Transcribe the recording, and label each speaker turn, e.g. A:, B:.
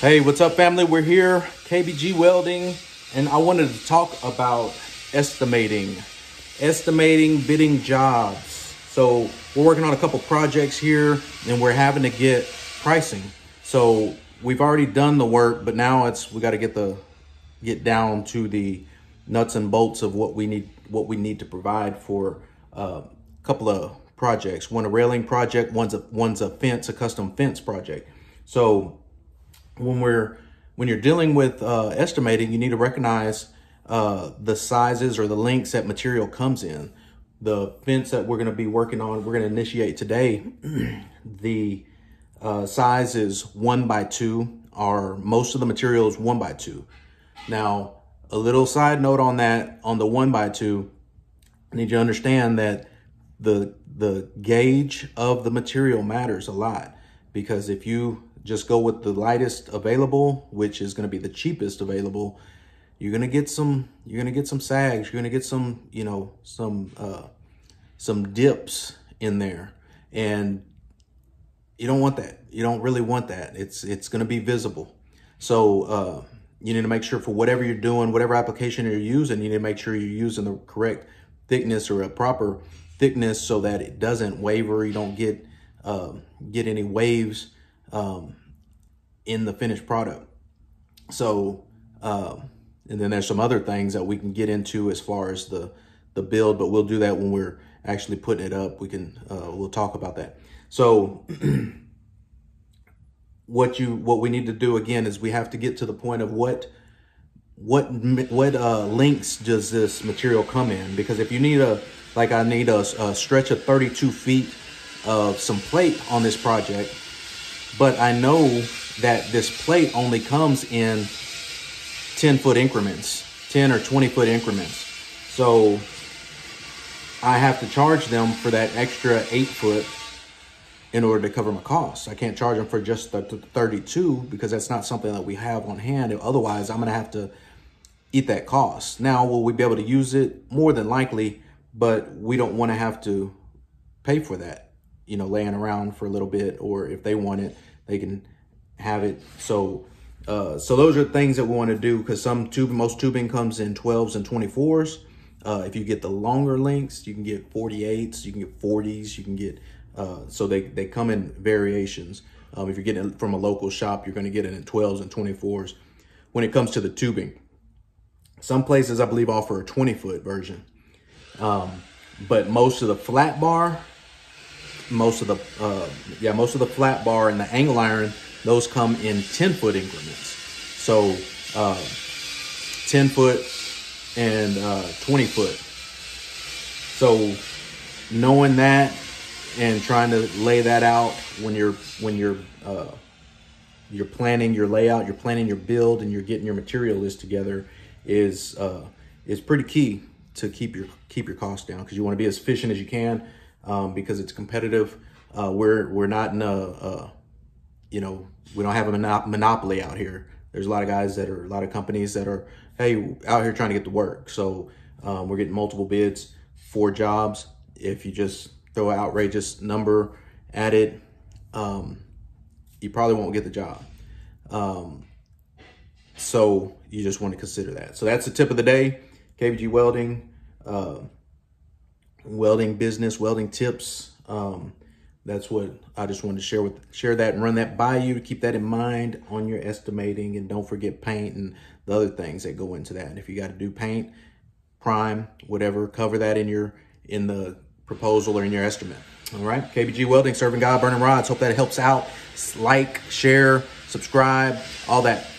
A: Hey, what's up, family? We're here, KBG Welding, and I wanted to talk about estimating, estimating bidding jobs. So we're working on a couple projects here, and we're having to get pricing. So we've already done the work, but now it's we got to get the get down to the nuts and bolts of what we need what we need to provide for uh, a couple of projects. One a railing project, one's a one's a fence, a custom fence project. So when we're when you're dealing with uh, estimating, you need to recognize uh, the sizes or the lengths that material comes in. The fence that we're going to be working on, we're going to initiate today. the uh, size is one by two. Our most of the material is one by two. Now, a little side note on that, on the one by two, I need you to understand that the the gauge of the material matters a lot because if you just go with the lightest available, which is going to be the cheapest available, you're going to get some, you're going to get some sags. You're going to get some, you know, some, uh, some dips in there. And you don't want that. You don't really want that. It's, it's going to be visible. So, uh, you need to make sure for whatever you're doing, whatever application you're using, you need to make sure you're using the correct thickness or a proper thickness so that it doesn't waver. You don't get, uh, get any waves um, in the finished product. So, uh, and then there's some other things that we can get into as far as the the build, but we'll do that when we're actually putting it up. We can uh, we'll talk about that. So, what you what we need to do again is we have to get to the point of what what what uh, links does this material come in? Because if you need a like I need a, a stretch of 32 feet of some plate on this project, but I know that this plate only comes in 10 foot increments, 10 or 20 foot increments. So I have to charge them for that extra eight foot in order to cover my costs. I can't charge them for just the 32 because that's not something that we have on hand. Otherwise, I'm going to have to eat that cost. Now, will we be able to use it? More than likely, but we don't want to have to pay for that you know, laying around for a little bit, or if they want it, they can have it. So, uh, so those are things that we want to do because some tube, most tubing comes in 12s and 24s. Uh, if you get the longer lengths, you can get 48s, you can get 40s, you can get, uh, so they, they come in variations. Um, if you're getting it from a local shop, you're going to get it in 12s and 24s. When it comes to the tubing, some places I believe offer a 20 foot version. Um, but most of the flat bar most of the uh, yeah most of the flat bar and the angle iron those come in 10 foot increments. So uh, 10 foot and uh, 20 foot so knowing that and trying to lay that out when you're when you're uh, you're planning your layout you're planning your build and you're getting your material list together is uh, is pretty key to keep your keep your costs down because you want to be as efficient as you can um, because it's competitive. Uh, we're we're not in a, a, you know we don't have a monopoly out here. There's a lot of guys that are a lot of companies that are hey out here trying to get the work. So um, we're getting multiple bids for jobs. If you just throw an outrageous number at it, um, you probably won't get the job. Um, so you just want to consider that. So that's the tip of the day. KBG Welding. Uh, welding business, welding tips. Um, that's what I just wanted to share with share that and run that by you to keep that in mind on your estimating and don't forget paint and the other things that go into that. And if you got to do paint, prime, whatever, cover that in your in the proposal or in your estimate. All right, KBG Welding, serving God, burning rods. Hope that helps out. Like, share, subscribe, all that.